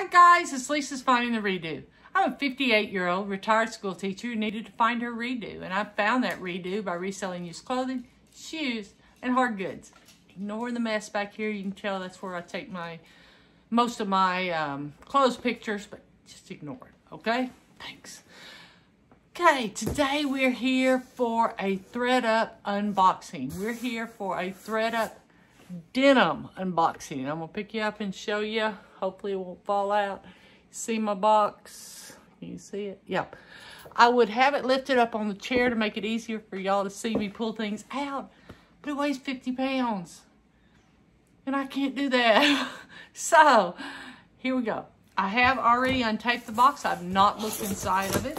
Hi guys, it's Lisa's Finding the Redo. I'm a 58 year old retired school teacher who needed to find her redo and I found that redo by reselling used clothing, shoes, and hard goods. Ignoring the mess back here, you can tell that's where I take my most of my um, clothes pictures, but just ignore it, okay? Thanks. Okay, today we're here for a thredUP unboxing. We're here for a thredUP denim unboxing. I'm gonna pick you up and show you. Hopefully it won't fall out. See my box? Can you see it? Yep. I would have it lifted up on the chair to make it easier for y'all to see me pull things out, but it weighs 50 pounds. And I can't do that. so, here we go. I have already untaped the box. I've not looked inside of it.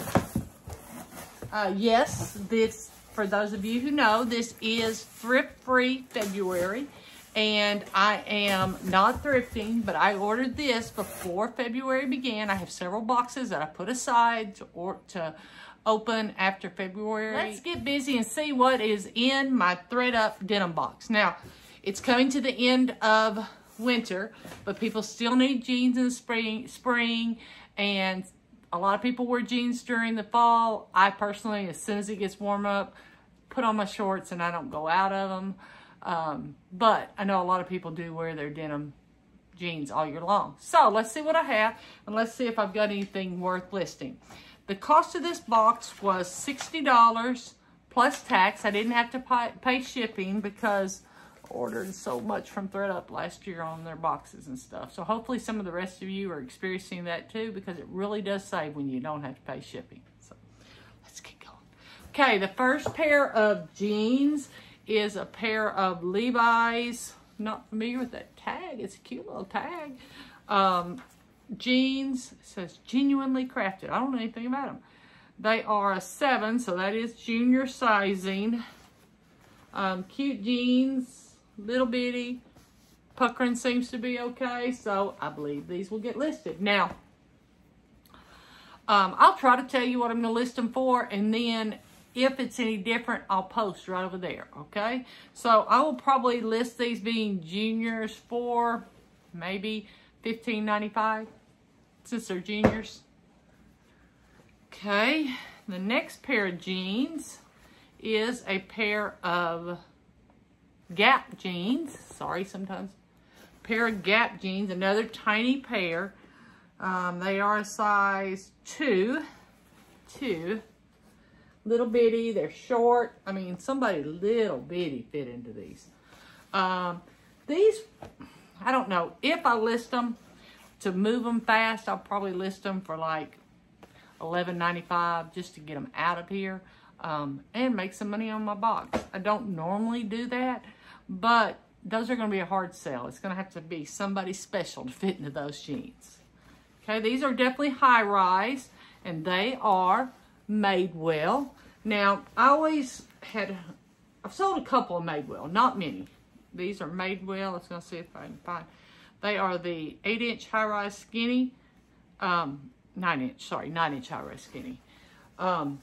Uh, yes, this, for those of you who know, this is thrift-free February and I am not thrifting, but I ordered this before February began. I have several boxes that I put aside to, or, to open after February. Let's get busy and see what is in my thredUP denim box. Now, it's coming to the end of winter, but people still need jeans in the spring, spring and a lot of people wear jeans during the fall. I personally, as soon as it gets warm up, put on my shorts and I don't go out of them. Um, but I know a lot of people do wear their denim jeans all year long. So let's see what I have and let's see if I've got anything worth listing. The cost of this box was $60 plus tax. I didn't have to pay, shipping because I ordered so much from thredUP last year on their boxes and stuff. So hopefully some of the rest of you are experiencing that too because it really does save when you don't have to pay shipping. So let's get going. Okay, the first pair of jeans is a pair of Levi's. Not familiar with that tag. It's a cute little tag. Um, jeans. Says genuinely crafted. I don't know anything about them. They are a 7, so that is junior sizing. Um, cute jeans. Little bitty. Puckering seems to be okay, so I believe these will get listed. Now, um, I'll try to tell you what I'm going to list them for, and then if it's any different, I'll post right over there, okay? So I will probably list these being juniors for maybe $15.95 since they're juniors. Okay, the next pair of jeans is a pair of Gap jeans. Sorry, sometimes. Pair of Gap jeans, another tiny pair. Um, they are a size 2. 2 little bitty. They're short. I mean, somebody little bitty fit into these. Um, these, I don't know. If I list them to move them fast, I'll probably list them for like $11.95 just to get them out of here um, and make some money on my box. I don't normally do that, but those are going to be a hard sell. It's going to have to be somebody special to fit into those jeans. Okay, these are definitely high rise, and they are Madewell. Now, I always had, I've sold a couple of Madewell, not many. These are Madewell. Let's go see if I can find. They are the 8-inch high-rise skinny, um, 9-inch, sorry, 9-inch high-rise skinny. Um,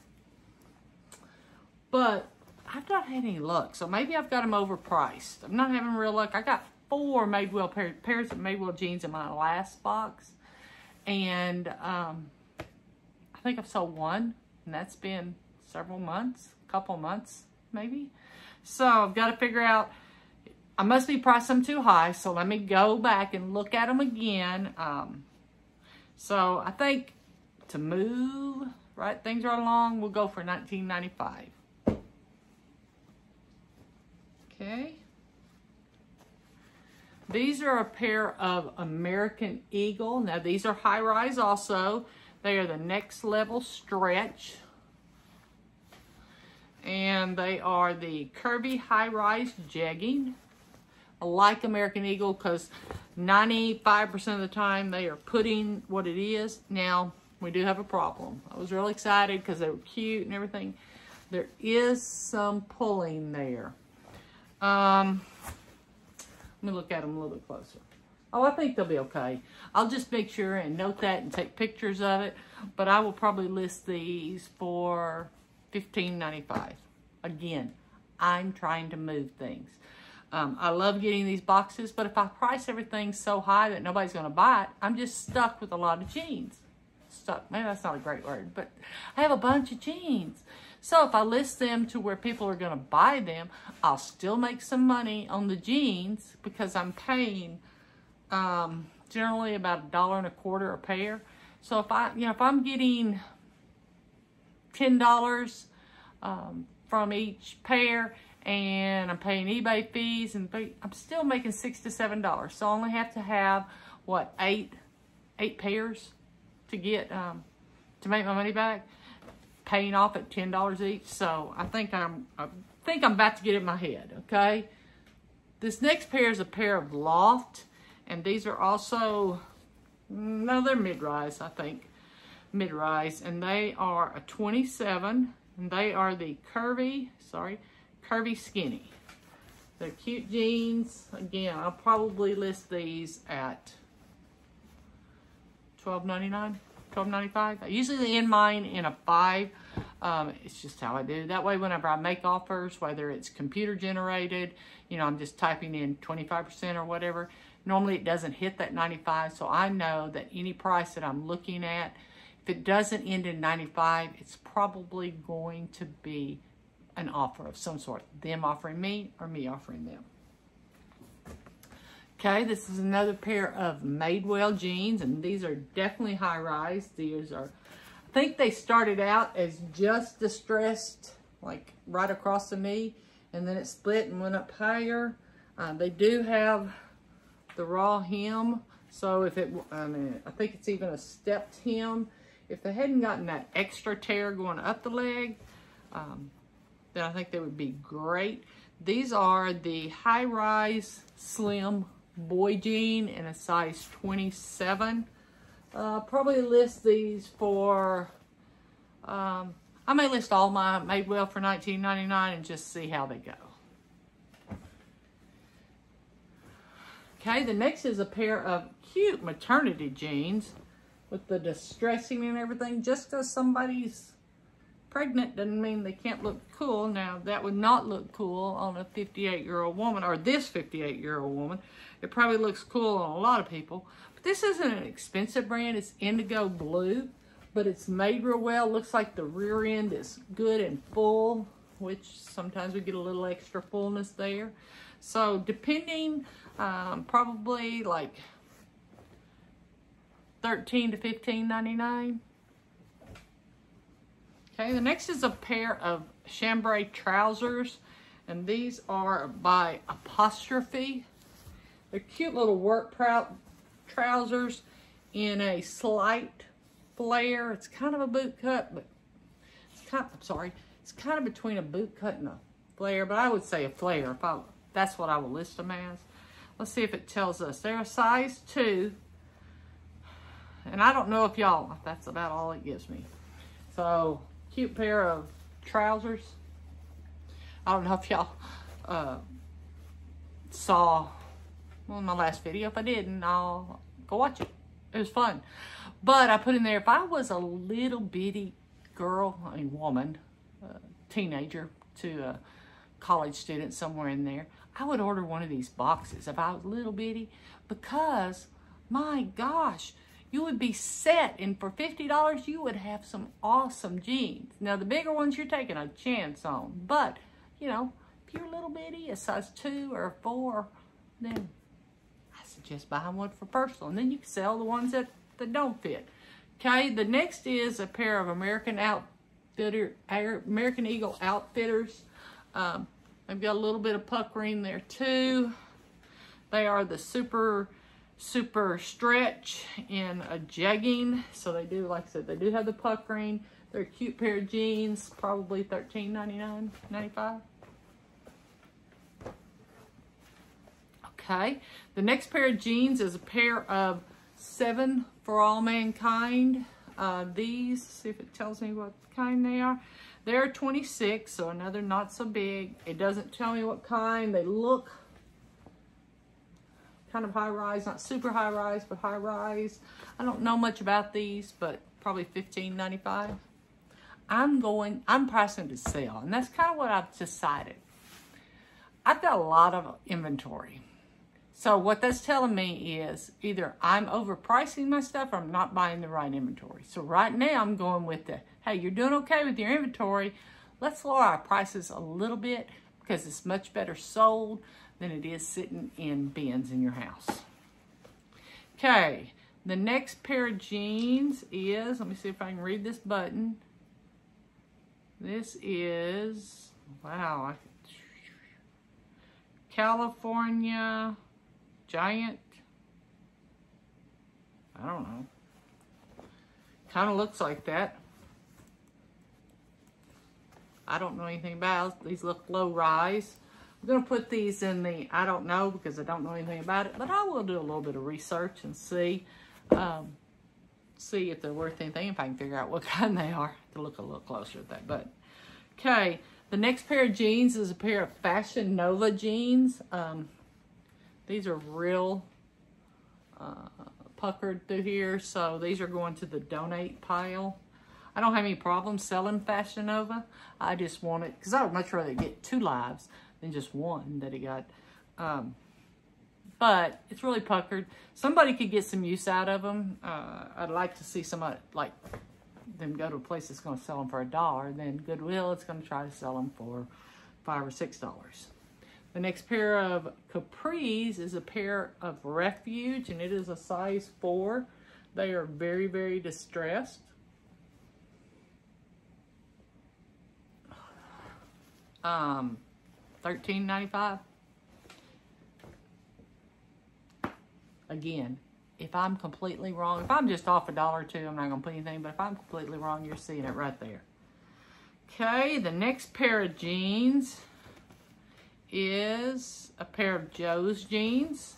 but I've not had any luck, so maybe I've got them overpriced. I'm not having real luck. I got four Madewell pair, pairs of Madewell jeans in my last box, and um, I think I've sold one and that's been several months, couple months maybe. So I've got to figure out, I must be pricing them too high, so let me go back and look at them again. Um, so I think to move right things right along, we'll go for 1995. Okay. These are a pair of American Eagle. Now these are high rise also. They are the next level stretch. And they are the curvy high-rise jegging. I like American Eagle because 95% of the time they are putting what it is. Now, we do have a problem. I was really excited because they were cute and everything. There is some pulling there. Um, let me look at them a little bit closer. Oh, I think they'll be okay. I'll just make sure and note that and take pictures of it. But I will probably list these for $15.95. Again, I'm trying to move things. Um, I love getting these boxes, but if I price everything so high that nobody's going to buy it, I'm just stuck with a lot of jeans. Stuck, maybe that's not a great word, but I have a bunch of jeans. So if I list them to where people are going to buy them, I'll still make some money on the jeans because I'm paying um, generally about a dollar and a quarter a pair. So if I, you know, if I'm getting $10 um, from each pair and I'm paying eBay fees and I'm still making six to seven dollars. So I only have to have what eight eight pairs to get um, to make my money back, paying off at ten dollars each. So I think I'm I think I'm about to get it in my head. Okay, this next pair is a pair of Loft, and these are also no, they're mid-rise I think mid-rise, and they are a 27, and they are the curvy sorry Curvy Skinny. They're cute jeans. Again, I'll probably list these at $12.99, $12.95. I usually end mine in a five. Um, it's just how I do. That way, whenever I make offers, whether it's computer generated, you know, I'm just typing in 25% or whatever. Normally, it doesn't hit that 95, so I know that any price that I'm looking at, if it doesn't end in 95, it's probably going to be an offer of some sort. Them offering me or me offering them. Okay, this is another pair of Madewell jeans, and these are definitely high-rise. These are, I think they started out as just distressed, like right across the knee, and then it split and went up higher. Uh, they do have the raw hem, so if it, I mean, I think it's even a stepped hem. If they hadn't gotten that extra tear going up the leg, um, then I think they would be great. These are the high-rise slim boy jean in a size 27. Uh, probably list these for, um, I may list all my Madewell for $19.99 and just see how they go. Okay, the next is a pair of cute maternity jeans with the distressing and everything. Just because somebody's pregnant doesn't mean they can't look cool. Now, that would not look cool on a 58-year-old woman, or this 58-year-old woman. It probably looks cool on a lot of people. But this isn't an expensive brand. It's indigo blue, but it's made real well. Looks like the rear end is good and full, which sometimes we get a little extra fullness there. So depending, um, probably like 13 to 15.99. Okay, the next is a pair of chambray trousers, and these are by Apostrophe. They're cute little work trousers in a slight flare. It's kind of a boot cut, but it's kind of, I'm sorry, it's kind of between a boot cut and a flare, but I would say a flare if I, that's what I will list them as. Let's see if it tells us. They're a size two, and I don't know if y'all, that's about all it gives me. So cute pair of trousers. I don't know if y'all uh, saw well, my last video. If I didn't, I'll go watch it. It was fun. But I put in there, if I was a little bitty girl, I mean woman, uh, teenager to a college student somewhere in there, I would order one of these boxes if I was little bitty because, my gosh, you would be set and for $50 you would have some awesome jeans. Now the bigger ones you're taking a chance on, but you know, if you're a little bitty, a size two or four, then I suggest buying one for personal and then you can sell the ones that, that don't fit. Okay, the next is a pair of American Outfitter, American Eagle Outfitters. Um, they've got a little bit of puckering there too. They are the super super stretch in a jegging. So they do, like I said, they do have the puckering. They're a cute pair of jeans, probably $13.99, 95 Okay, the next pair of jeans is a pair of Seven for All Mankind. Uh, these, see if it tells me what kind they are. They're 26, so another not so big. It doesn't tell me what kind. They look kind of high rise, not super high rise, but high rise. I don't know much about these, but probably $15.95. I'm going, I'm pricing to sell, and that's kind of what I've decided. I've got a lot of inventory. So what that's telling me is either I'm overpricing my stuff or I'm not buying the right inventory. So right now I'm going with the, hey, you're doing okay with your inventory. Let's lower our prices a little bit because it's much better sold than it is sitting in bins in your house. Okay, the next pair of jeans is, let me see if I can read this button. This is, wow, California Giant. I don't know. Kind of looks like that. I don't know anything about. These look low rise. I'm going to put these in the I don't know because I don't know anything about it, but I will do a little bit of research and see um, see if they're worth anything, if I can figure out what kind they are to look a little closer at that. But okay, the next pair of jeans is a pair of Fashion Nova jeans. Um, these are real uh, puckered through here, so these are going to the donate pile. I don't have any problem selling Fashion Nova. I just want it, because I would much rather get two lives than just one that he got. Um, but it's really puckered. Somebody could get some use out of them. Uh, I'd like to see somebody, like, them go to a place that's going to sell them for a dollar. Then Goodwill, it's going to try to sell them for five or six dollars. The next pair of capris is a pair of refuge, and it is a size four. They are very, very distressed. Um, thirteen ninety five. Again, if I'm completely wrong, if I'm just off a dollar or two, I'm not going to put anything, but if I'm completely wrong, you're seeing it right there. Okay, the next pair of jeans is a pair of Joe's jeans.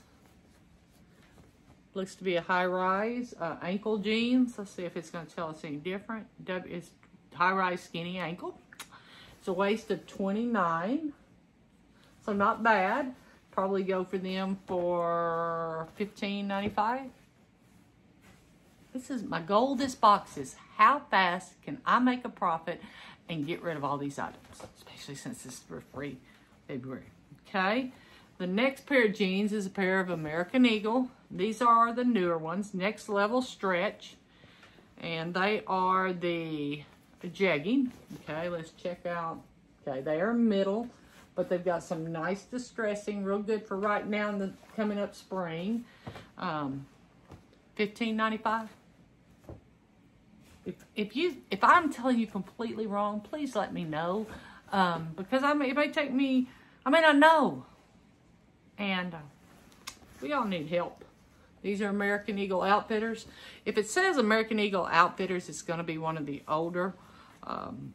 Looks to be a high-rise uh, ankle jeans. Let's see if it's going to tell us any different. W is high-rise skinny ankle. It's a waist of 29. So not bad. Probably go for them for $15.95. This is my goal this box is how fast can I make a profit and get rid of all these items, especially since this is for free February. Okay. The next pair of jeans is a pair of American Eagle. These are the newer ones, next level stretch. And they are the jegging. Okay, let's check out. Okay, they are middle, but they've got some nice distressing, real good for right now in the coming up spring. Um, Fifteen ninety five. If if you if I'm telling you completely wrong, please let me know, um, because I may, it may take me. I may not know, and uh, we all need help. These are American Eagle Outfitters. If it says American Eagle Outfitters, it's going to be one of the older um,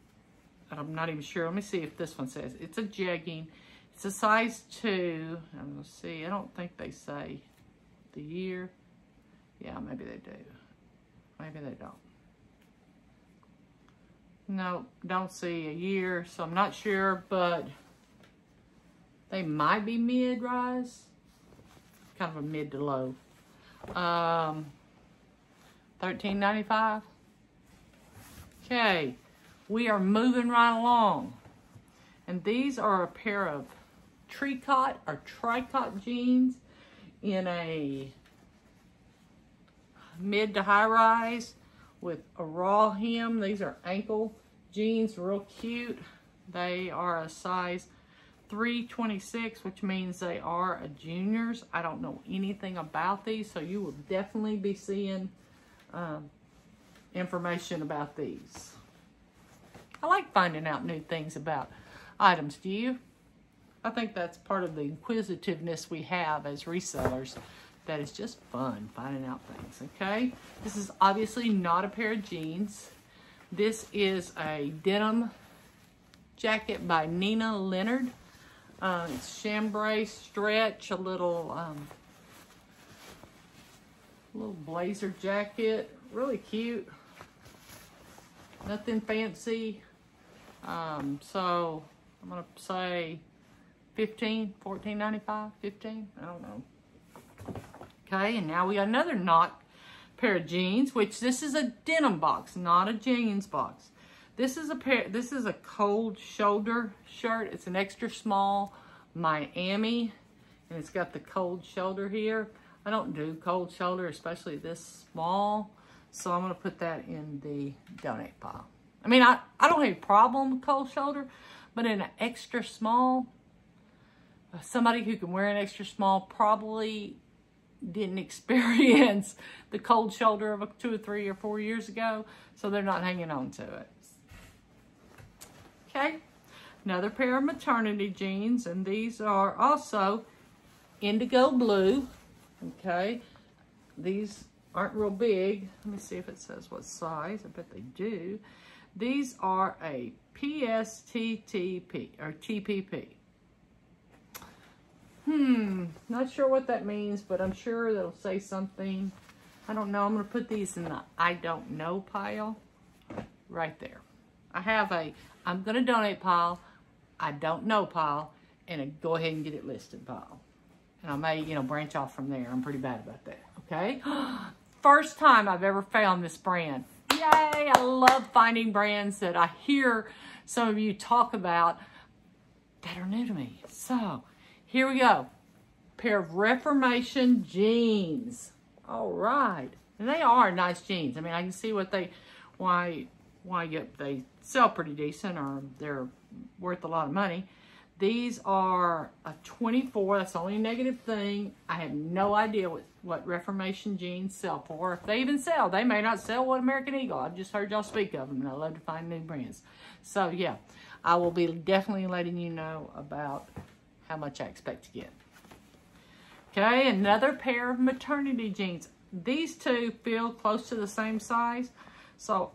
I'm not even sure. Let me see if this one says. It's a jegging. It's a size 2. I'm going to see. I don't think they say the year. Yeah, maybe they do. Maybe they don't. No, don't see a year, so I'm not sure, but they might be mid-rise. Kind of a mid to low. Um, $13.95. Okay we are moving right along. And these are a pair of tricot or tricot jeans in a mid to high rise with a raw hem. These are ankle jeans, real cute. They are a size 326, which means they are a juniors. I don't know anything about these, so you will definitely be seeing um, information about these. I like finding out new things about items. Do you? I think that's part of the inquisitiveness we have as resellers. That is just fun, finding out things, okay? This is obviously not a pair of jeans. This is a denim jacket by Nina Leonard. Uh, it's chambray stretch, a little, um, little blazer jacket. Really cute. Nothing fancy. Um, so I'm to say 15, 14.95, 15, I don't know. Okay, and now we got another knot pair of jeans, which this is a denim box, not a jeans box. This is a pair, this is a cold shoulder shirt. It's an extra small Miami, and it's got the cold shoulder here. I don't do cold shoulder, especially this small, so I'm gonna put that in the donate pile. I mean, I, I don't have a problem with cold shoulder, but in an extra small, uh, somebody who can wear an extra small probably didn't experience the cold shoulder of a two or three or four years ago, so they're not hanging on to it. Okay, another pair of maternity jeans, and these are also indigo blue. Okay, these aren't real big. Let me see if it says what size. I bet they do. These are a PSTTP or TPP. Hmm, not sure what that means, but I'm sure they'll say something. I don't know. I'm going to put these in the I don't know pile right there. I have a I'm going to donate pile, I don't know pile, and a go ahead and get it listed pile. And I may, you know, branch off from there. I'm pretty bad about that, okay? First time I've ever found this brand. Yay! I love finding brands that I hear some of you talk about that are new to me. So, here we go. Pair of Reformation jeans. All right. And they are nice jeans. I mean, I can see what they, why, why they sell pretty decent or they're worth a lot of money. These are a 24. That's the only negative thing. I have no idea what, what Reformation jeans sell for. If they even sell, they may not sell what American Eagle. I've just heard y'all speak of them, and I love to find new brands. So, yeah, I will be definitely letting you know about how much I expect to get. Okay, another pair of maternity jeans. These two feel close to the same size. So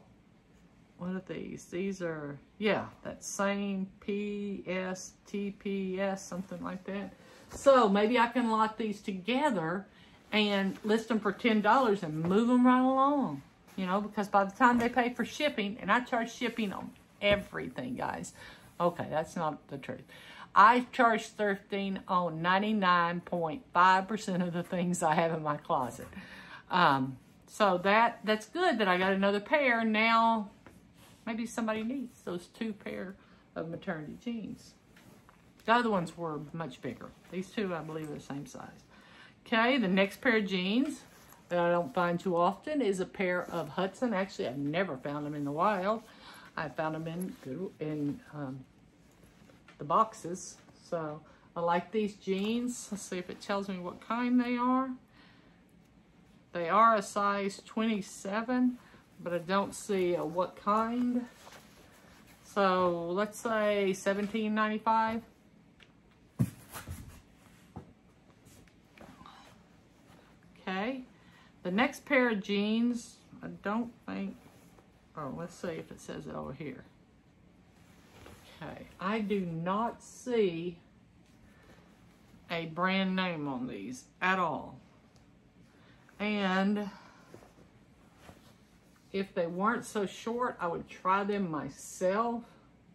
what are these? These are, yeah, that same PSTPS, something like that. So maybe I can lock these together and list them for $10 and move them right along. You know, because by the time they pay for shipping, and I charge shipping on everything, guys. Okay, that's not the truth. I charge 13 on 99.5% of the things I have in my closet. Um, so that that's good that I got another pair. Now Maybe somebody needs those two pair of maternity jeans. The other ones were much bigger. These two, I believe, are the same size. Okay, the next pair of jeans that I don't find too often is a pair of Hudson. Actually, I've never found them in the wild. I found them in, in um, the boxes. So I like these jeans. Let's see if it tells me what kind they are. They are a size 27 but I don't see what kind. So let's say $17.95. Okay. The next pair of jeans, I don't think, oh, let's see if it says it over here. Okay. I do not see a brand name on these at all. And if they weren't so short, I would try them myself.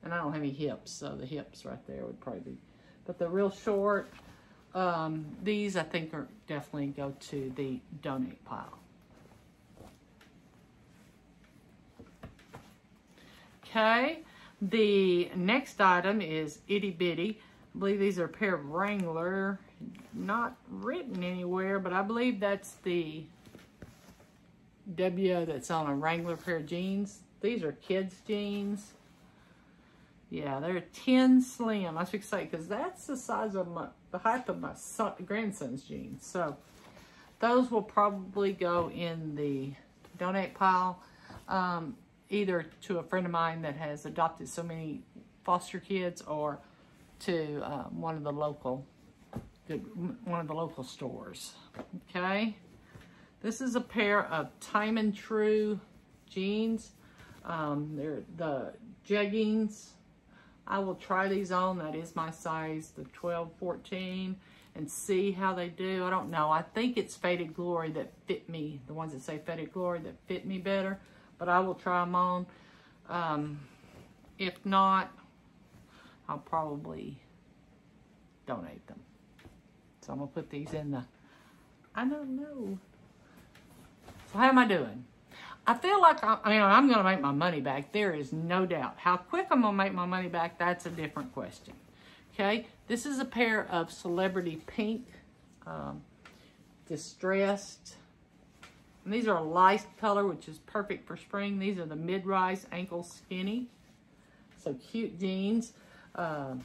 And I don't have any hips, so the hips right there would probably be. But the real short, um, these I think are definitely go to the donate pile. Okay, the next item is Itty Bitty. I believe these are a pair of Wrangler. Not written anywhere, but I believe that's the W that's on a Wrangler pair of jeans. These are kids' jeans. Yeah, they're 10 slim. I should say, because that's the size of my, the height of my son, grandson's jeans. So those will probably go in the donate pile, um, either to a friend of mine that has adopted so many foster kids or to um, one of the local, one of the local stores. Okay. This is a pair of Time and True jeans. Um, they're the jeggings. I will try these on. That is my size, the 12, 14, and see how they do. I don't know. I think it's Faded Glory that fit me, the ones that say Faded Glory that fit me better, but I will try them on. Um, if not, I'll probably donate them. So I'm going to put these in the, I don't know. So how am I doing? I feel like I, I mean, I'm going to make my money back. There is no doubt. How quick I'm going to make my money back, that's a different question. Okay, this is a pair of Celebrity Pink um, Distressed. And these are a light color, which is perfect for spring. These are the mid-rise ankle skinny. So cute jeans. Uh,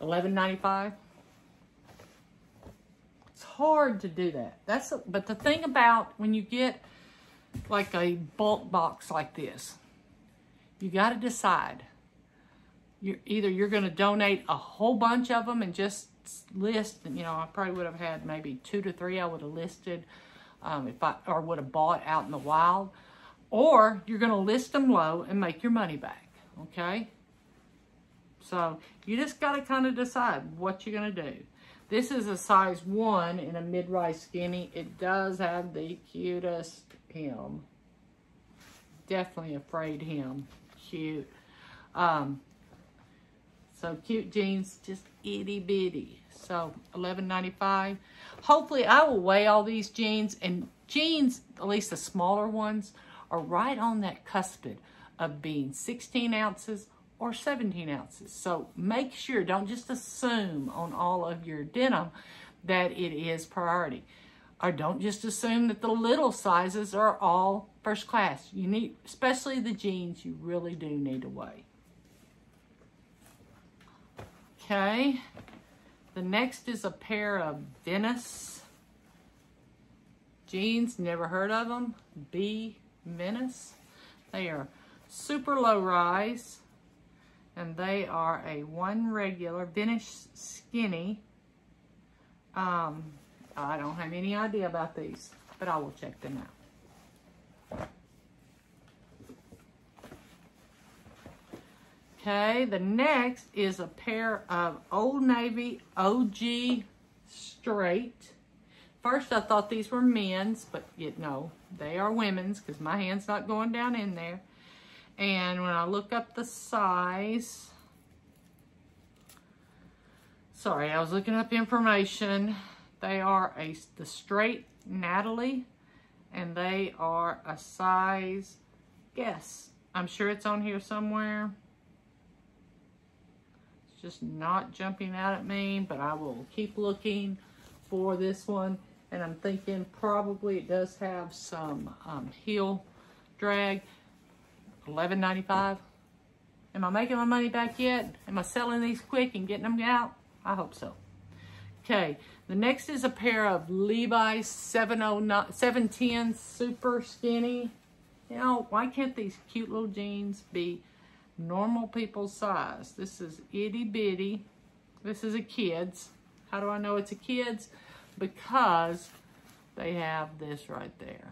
$11.95. It's hard to do that. That's a, But the thing about when you get like a bulk box like this, you got to decide. You're, either you're going to donate a whole bunch of them and just list, you know, I probably would have had maybe two to three I would have listed um, if I, or would have bought out in the wild. Or you're going to list them low and make your money back, okay? So you just got to kind of decide what you're going to do. This is a size 1 in a mid-rise skinny. It does have the cutest hem. Definitely afraid him. Cute. Um, so cute jeans, just itty bitty. So $11.95. Hopefully I will weigh all these jeans and jeans, at least the smaller ones, are right on that cuspid of being 16 ounces or 17 ounces. So make sure, don't just assume on all of your denim that it is priority. Or don't just assume that the little sizes are all first class. You need, especially the jeans, you really do need to weigh. Okay, the next is a pair of Venice jeans. Never heard of them. B Venice. They are super low rise. And they are a one regular Venice skinny. Um, I don't have any idea about these, but I will check them out. Okay, the next is a pair of Old Navy OG Straight. First, I thought these were men's, but yet no, they are women's because my hand's not going down in there. And when I look up the size, sorry, I was looking up information. They are a the straight Natalie, and they are a size, guess, I'm sure it's on here somewhere It's just not jumping out at me, but I will keep looking for this one. And I'm thinking probably it does have some um, heel drag. $11.95. Am I making my money back yet? Am I selling these quick and getting them out? I hope so. Okay, the next is a pair of Levi's 709, 710 super skinny. You know, why can't these cute little jeans be normal people's size. This is itty bitty. This is a kid's. How do I know it's a kid's? Because they have this right there.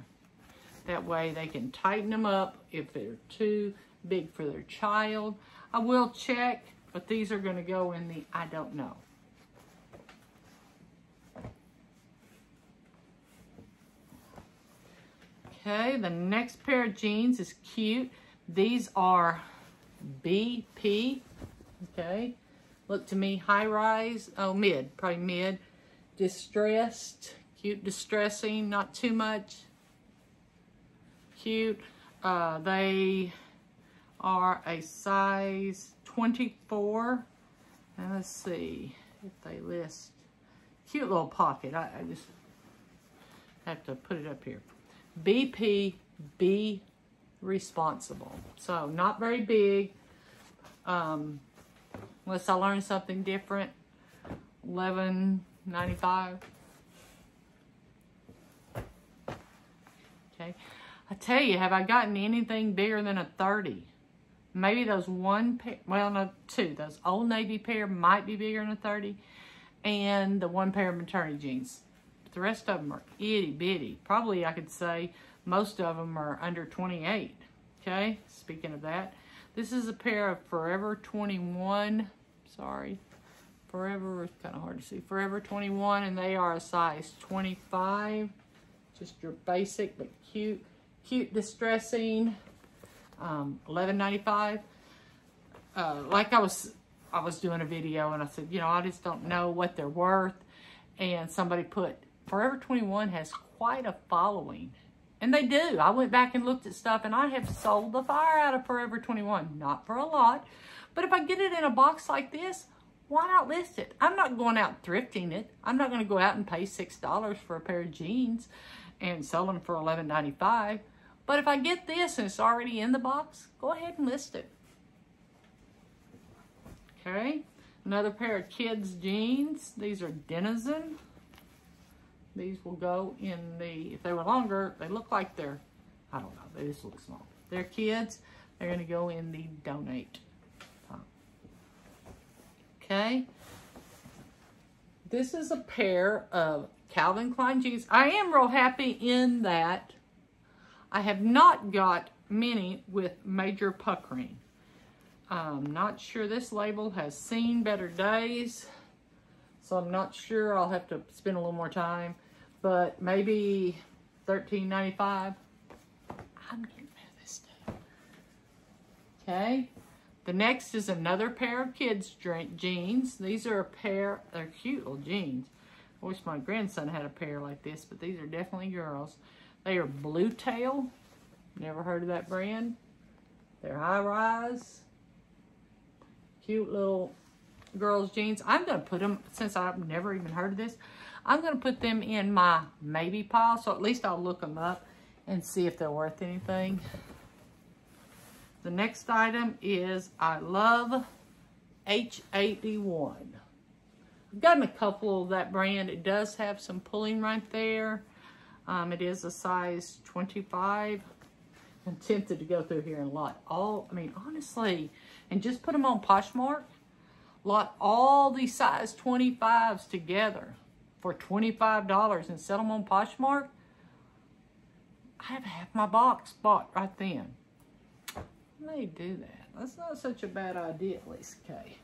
That way they can tighten them up if they're too big for their child. I will check, but these are going to go in the I don't know. Okay, the next pair of jeans is cute. These are BP, okay? Look to me, high rise, oh, mid, probably mid. Distressed, cute distressing, not too much. Cute. Uh, they are a size 24. And let's see if they list. Cute little pocket. I, I just have to put it up here. BP be responsible. So not very big. Um, unless I learn something different. Eleven ninety five. Okay. I tell you, have I gotten anything bigger than a 30? Maybe those one pair, well, no, two. Those Old Navy pair might be bigger than a 30. And the one pair of maternity jeans. The rest of them are itty bitty. Probably I could say most of them are under 28. Okay, speaking of that. This is a pair of Forever 21. Sorry. Forever, it's kind of hard to see. Forever 21, and they are a size 25. Just your basic, but cute. Cute distressing. Um, 11.95. Uh, like I was, I was doing a video, and I said, you know, I just don't know what they're worth. And somebody put, Forever 21 has quite a following. And they do. I went back and looked at stuff and I have sold the fire out of Forever 21. Not for a lot. But if I get it in a box like this, why not list it? I'm not going out thrifting it. I'm not going to go out and pay $6 for a pair of jeans and sell them for $11.95. But if I get this and it's already in the box, go ahead and list it. Okay, another pair of kids jeans. These are Denizen. These will go in the, if they were longer, they look like they're, I don't know, they just look small. They're kids, they're gonna go in the donate. Okay. This is a pair of Calvin Klein jeans. I am real happy in that I have not got many with major puckering. I'm not sure this label has seen better days. So I'm not sure. I'll have to spend a little more time. But maybe $13.95. I'm getting rid of this stuff. Okay. The next is another pair of kids jeans. These are a pair, they're cute little jeans. I wish my grandson had a pair like this, but these are definitely girls. They are Blue Tail. Never heard of that brand. They're high rise. Cute little girls jeans. I'm going to put them, since I've never even heard of this, I'm going to put them in my maybe pile. So at least I'll look them up and see if they're worth anything. The next item is I love H81. I've gotten a couple of that brand. It does have some pulling right there. Um, it is a size 25. I'm tempted to go through here and lot all, I mean, honestly, and just put them on Poshmark. Lot all these size 25s together for $25 and sell them on Poshmark. I have half my box bought right then may do that. That's not such a bad idea, at least, Kay.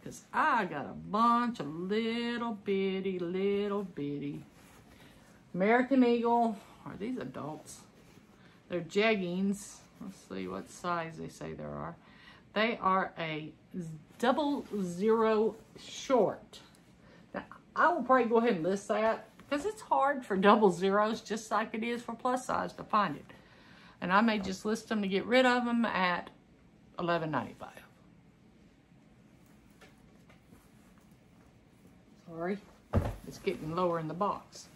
Because I got a bunch of little bitty, little bitty American Eagle. Are these adults? They're jeggings. Let's see what size they say there are. They are a double zero short. I will probably go ahead and list that because it's hard for double zeros just like it is for plus size to find it. And I may just list them to get rid of them at $11.95. Sorry, it's getting lower in the box.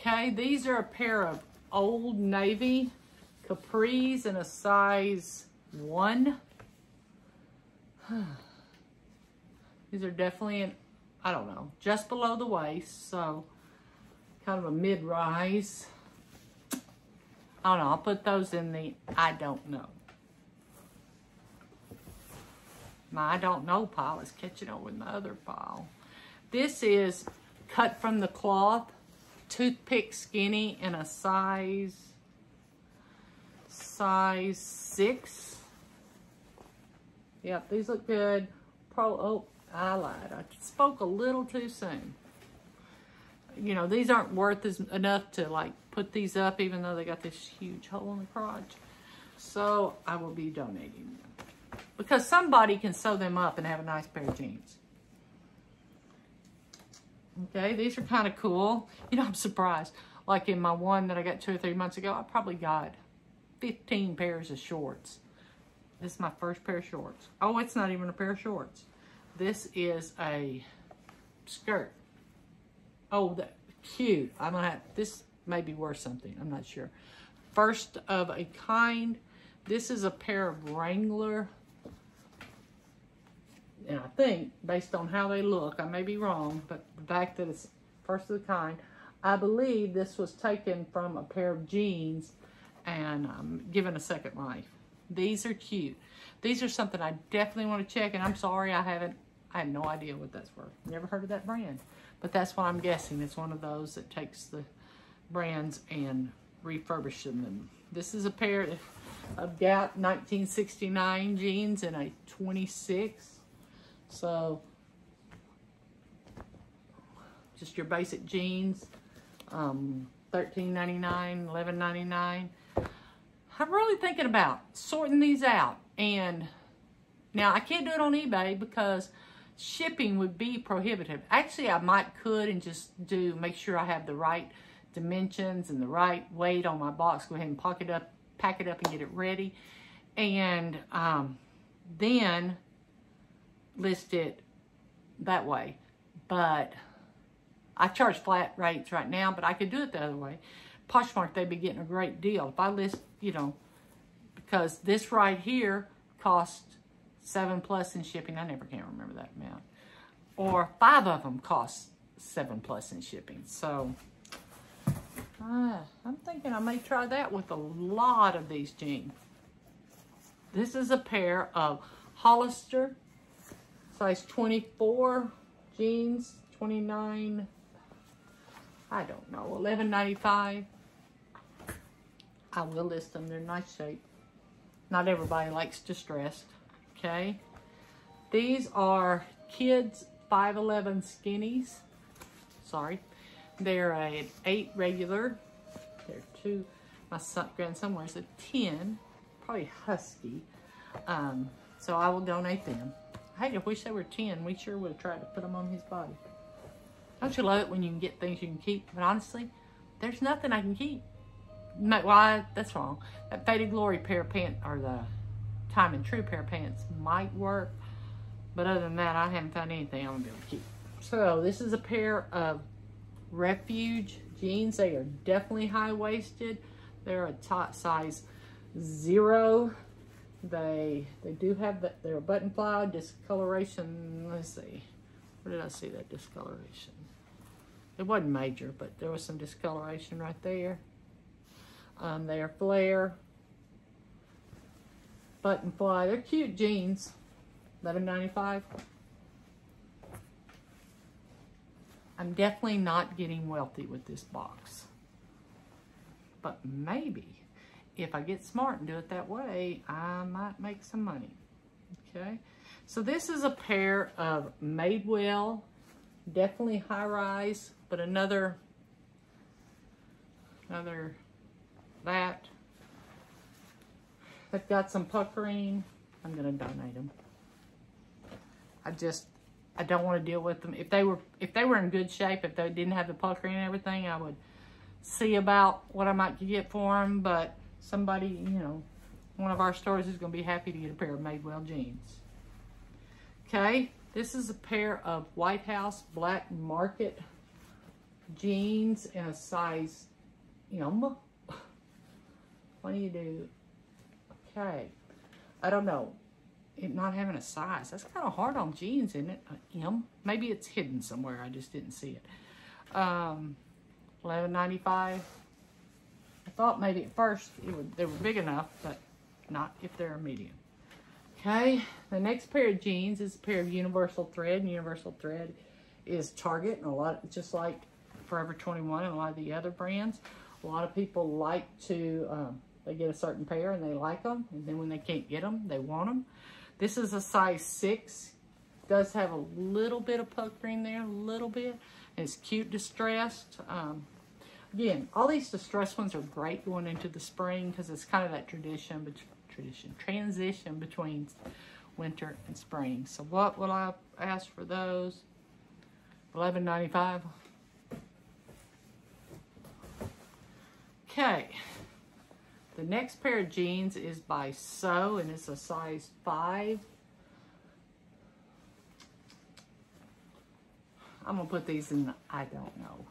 Okay, these are a pair of Old Navy capris in a size 1. These are definitely, in, I don't know, just below the waist, so kind of a mid-rise. I don't know. I'll put those in the I don't know. My I don't know pile is catching up with my other pile. This is cut from the cloth, toothpick skinny in a size, size six. Yep, these look good. Pro, oh, I lied. I spoke a little too soon. You know, these aren't worth as, enough to like put these up even though they got this huge hole in the crotch. So I will be donating them. Because somebody can sew them up and have a nice pair of jeans. Okay, these are kind of cool. You know, I'm surprised. Like in my one that I got two or three months ago, I probably got 15 pairs of shorts. This is my first pair of shorts. Oh, it's not even a pair of shorts. This is a skirt. Oh, that cute. I'm gonna have this may be worth something. I'm not sure. First of a kind. This is a pair of Wrangler. And I think, based on how they look, I may be wrong, but the fact that it's first of the kind, I believe this was taken from a pair of jeans and um, given a second life. These are cute. These are something I definitely want to check, and I'm sorry I haven't, I have no idea what that's for. Never heard of that brand. But that's what I'm guessing. It's one of those that takes the brands and refurbishes them. This is a pair of Gap 1969 jeans in a 26. So, just your basic jeans. Um, $13.99, $11.99. I'm really thinking about sorting these out. And now I can't do it on eBay because shipping would be prohibitive. Actually, I might could and just do, make sure I have the right dimensions and the right weight on my box. Go ahead and pack it up, pack it up and get it ready. And um, then list it that way. But I charge flat rates right now, but I could do it the other way. Poshmark, they'd be getting a great deal. If I list, you know, because this right here cost seven plus in shipping. I never can't remember that amount. Or five of them cost seven plus in shipping. So uh, I'm thinking I may try that with a lot of these jeans. This is a pair of Hollister size 24 jeans, 29, I don't know, 11.95. I will list them. They're nice shape. Not everybody likes distressed. Okay. These are kids 511 skinnies. Sorry. They're a 8 regular. They're two. My son, grandson wears a 10. Probably husky. Um, so I will donate them. Hey, I wish they were 10. We sure would have tried to put them on his body. Don't you love it when you can get things you can keep? But honestly, there's nothing I can keep. No, why? That's wrong. That Faded Glory pair of pants, or the Time and Tru pair of pants might work. But other than that, I haven't found anything I'm to be able to keep. So this is a pair of Refuge jeans. They are definitely high-waisted. They're a top size zero. They they do have that. They're button fly discoloration. Let's see. Where did I see that discoloration? It wasn't major, but there was some discoloration right there. Um, they are flare. Button fly. They're cute jeans. Eleven ninety five. I'm definitely not getting wealthy with this box. But maybe if I get smart and do it that way, I might make some money. Okay. So this is a pair of Madewell, definitely high rise, but another, another that. They've got some puckering. I'm going to donate them. I just, I don't want to deal with them. If they were, if they were in good shape, if they didn't have the puckering and everything, I would see about what I might get for them. But somebody, you know, one of our stores is going to be happy to get a pair of Madewell jeans. Okay, this is a pair of White House Black Market jeans in a size M. What do you do? Okay, I don't know. It not having a size. That's kind of hard on jeans, isn't it? Uh, M. Maybe it's hidden somewhere. I just didn't see it. Um, Eleven ninety five thought maybe at first would, they were big enough, but not if they're a medium. Okay, the next pair of jeans is a pair of Universal Thread. And Universal Thread is Target and a lot, just like Forever 21 and a lot of the other brands. A lot of people like to, um, they get a certain pair and they like them. And then when they can't get them, they want them. This is a size 6. Does have a little bit of puckering there, a little bit. It's cute distressed. Um, Again, all these distressed ones are great going into the spring because it's kind of that tradition, but tradition, transition between winter and spring. So what will I ask for those? Eleven ninety five. Okay. The next pair of jeans is by So and it's a size 5. I'm going to put these in I don't know.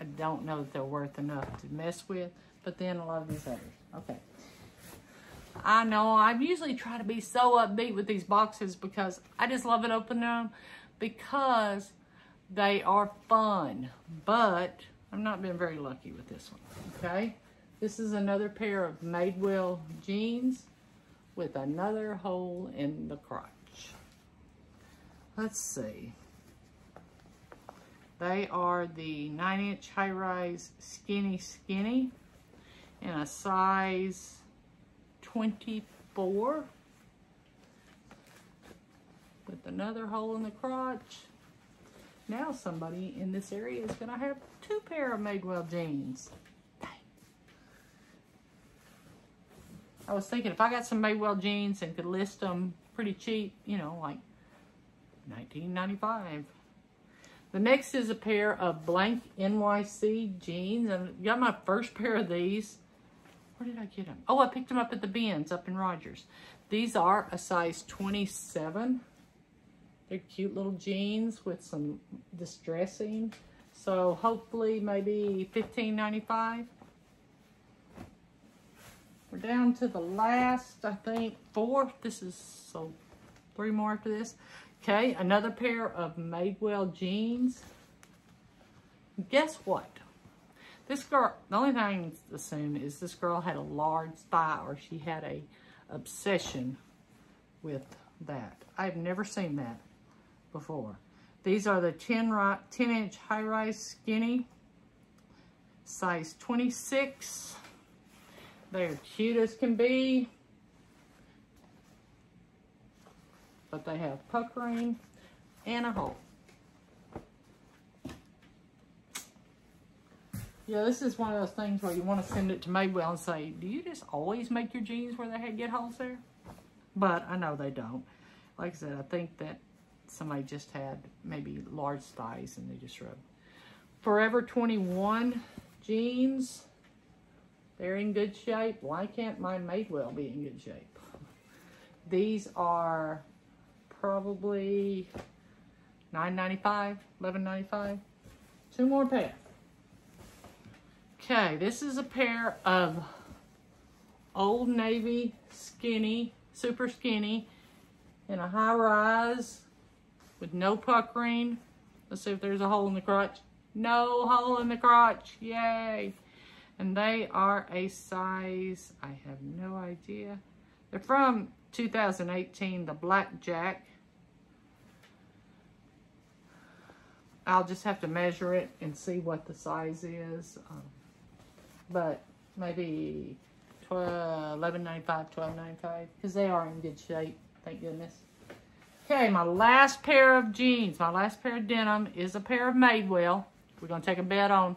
I don't know that they're worth enough to mess with, but then a lot of these others. Okay. I know I usually try to be so upbeat with these boxes because I just love it opening them because they are fun, but I've not been very lucky with this one, okay? This is another pair of Madewell jeans with another hole in the crotch. Let's see. They are the 9 inch high rise skinny skinny in a size 24 with another hole in the crotch. Now somebody in this area is going to have two pair of Madewell jeans. I was thinking if I got some Madewell jeans and could list them pretty cheap, you know, like 19.95. The next is a pair of blank NYC jeans. And got my first pair of these. Where did I get them? Oh, I picked them up at the bins up in Rogers. These are a size 27. They're cute little jeans with some distressing. So hopefully maybe $15.95. We're down to the last, I think, four. This is, so three more after this. Okay, another pair of Madewell jeans. Guess what? This girl, the only thing to assume is this girl had a large thigh or she had a obsession with that. I've never seen that before. These are the 10, 10 inch high rise skinny, size 26. They're cute as can be. But they have puckering and a hole. Yeah, this is one of those things where you want to send it to Madewell and say, do you just always make your jeans where they had get holes there? But I know they don't. Like I said, I think that somebody just had maybe large thighs and they just rubbed. Forever 21 jeans. They're in good shape. Why can't my Madewell be in good shape? These are probably $9.95, $11.95. Two more pair. Okay, this is a pair of Old Navy skinny, super skinny, in a high rise with no puckering. Let's see if there's a hole in the crotch. No hole in the crotch, yay. And they are a size, I have no idea. They're from 2018, the Blackjack. I'll just have to measure it and see what the size is. Um, but maybe 12, 11.95, 12.95 because they are in good shape. Thank goodness. Okay, my last pair of jeans, my last pair of denim is a pair of Madewell. We're going to take a bet on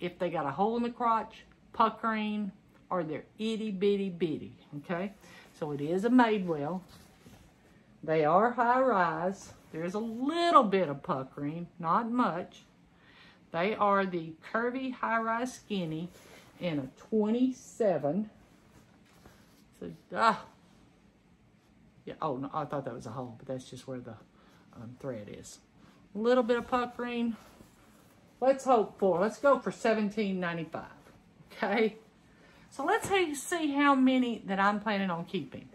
if they got a hole in the crotch, puckering, or they're itty bitty bitty. Okay, so it is a Madewell. They are high rise. There's a little bit of puckering, not much. They are the curvy high rise skinny and a 27. So, ah. Yeah, oh, no, I thought that was a hole, but that's just where the um, thread is. A little bit of puckering. Let's hope for, let's go for 17.95. Okay? So let's see how many that I'm planning on keeping.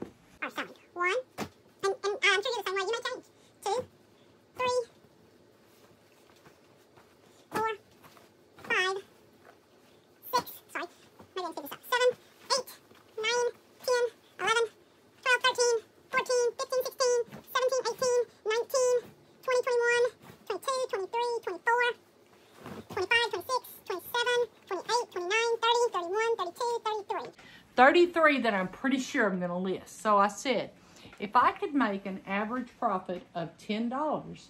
33 that I'm pretty sure I'm going to list. So I said, if I could make an average profit of $10,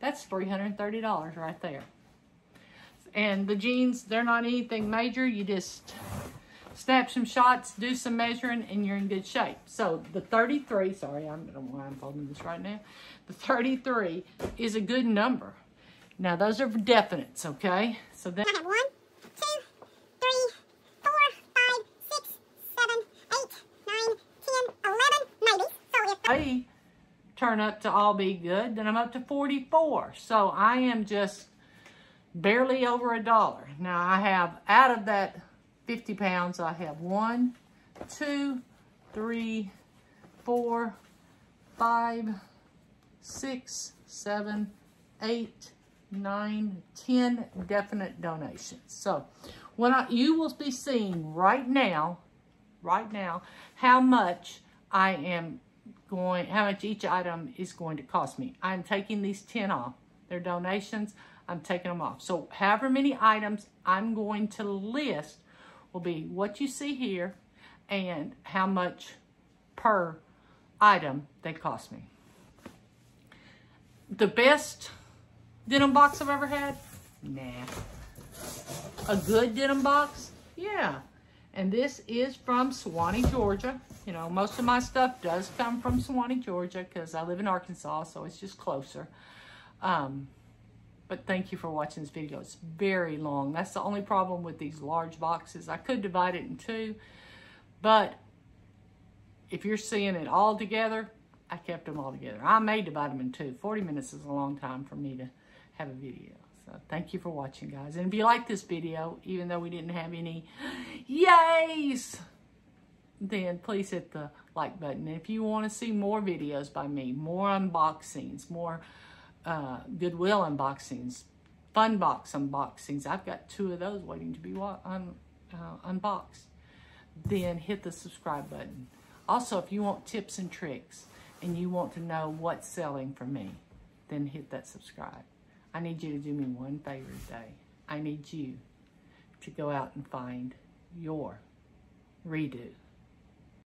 that's $330 right there. And the jeans, they're not anything major. You just snap some shots, do some measuring, and you're in good shape. So the 33, sorry, I don't know why I'm folding this right now. The 33 is a good number. Now those are definites, okay? So then. Turn up to all be good, then I'm up to 44. So I am just barely over a dollar. Now I have out of that 50 pounds, I have one, two, three, four, five, six, seven, eight, nine, ten definite donations. So when I, you will be seeing right now, right now, how much I am going, how much each item is going to cost me. I'm taking these 10 off. They're donations. I'm taking them off. So however many items I'm going to list will be what you see here and how much per item they cost me. The best denim box I've ever had? Nah. A good denim box? Yeah. And this is from Suwanee, Georgia. You know, most of my stuff does come from Suwanee, Georgia because I live in Arkansas, so it's just closer. Um, but thank you for watching this video. It's very long. That's the only problem with these large boxes. I could divide it in two, but if you're seeing it all together, I kept them all together. I made the in two. 40 minutes is a long time for me to have a video. So thank you for watching, guys. And if you like this video, even though we didn't have any yays, then please hit the like button. If you want to see more videos by me, more unboxings, more uh, Goodwill unboxings, Fun Box unboxings, I've got two of those waiting to be un uh, unboxed, then hit the subscribe button. Also, if you want tips and tricks and you want to know what's selling for me, then hit that subscribe. I need you to do me one favor today. I need you to go out and find your redo.